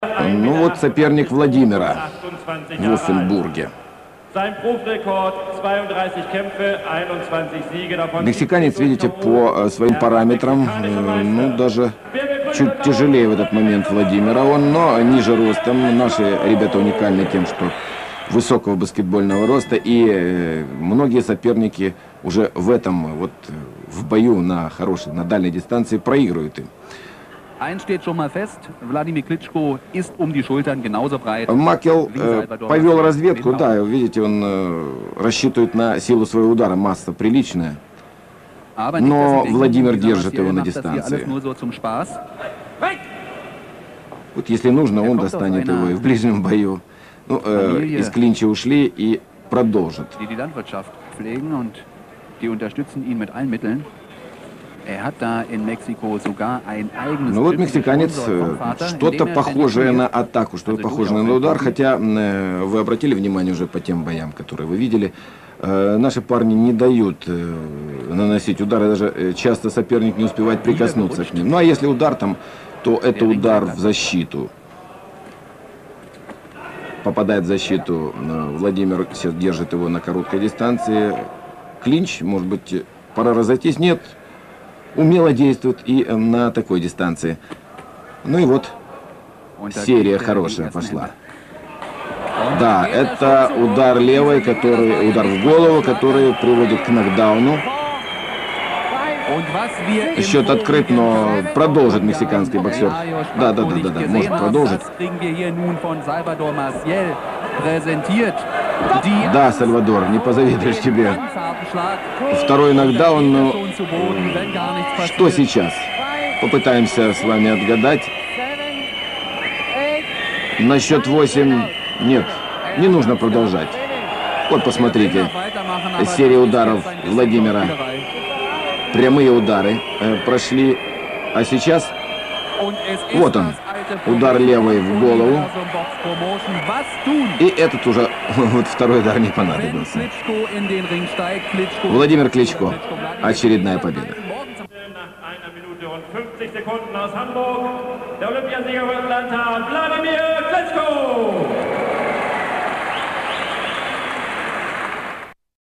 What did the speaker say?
Ну вот соперник Владимира в Уффенбурге. Мексиканец, видите, по э, своим параметрам, э, ну, даже чуть тяжелее в этот момент Владимира он, но ниже ростом. Наши ребята уникальны тем, что высокого баскетбольного роста, и э, многие соперники уже в этом, вот в бою на хорошей, на дальней дистанции проигрывают им. Eins steht schon mal fest, Wladimir Klitschko ist um die Schultern genauso breit. Макел э, повел разведку, да, видите, он э, рассчитывает на силу своего удара, масса приличная. Но Владимир держит его на дистанции. Вот если нужно, он достанет его и в ближнем бою. Ну, э, из клинча ушли и продолжат. Die unterstützen ihn mit allen Mitteln. Ну вот мексиканец э, что-то похожее на атаку, что-то похожее на удар, хотя э, вы обратили внимание уже по тем боям, которые вы видели, э, наши парни не дают наносить удары, даже часто соперник не успевает прикоснуться к ним. Ну а если удар там, то это удар в защиту. Попадает в защиту, Владимир держит его на короткой дистанции. Клинч, может быть, пора разойтись? Нет, умело действует и э, на такой дистанции. Ну и вот, серия хорошая пошла. Да, это удар левой, который, удар в голову, который приводит к нокдауну. Счет открыт, но продолжит мексиканский боксер. Да, да, да, да, да, может продолжить. Да, Сальвадор, не позавидуешь тебе. Второй нокдаун, но что сейчас? Попытаемся с вами отгадать. На счет 8 нет, не нужно продолжать. Вот посмотрите, серия ударов Владимира. Прямые удары э, прошли, а сейчас вот он, удар левой в голову. И этот уже, вот второй удар не понадобился. Владимир Кличко. Очередная победа. Der Olympiasieger von Atlanta, Wladimir Klitschko.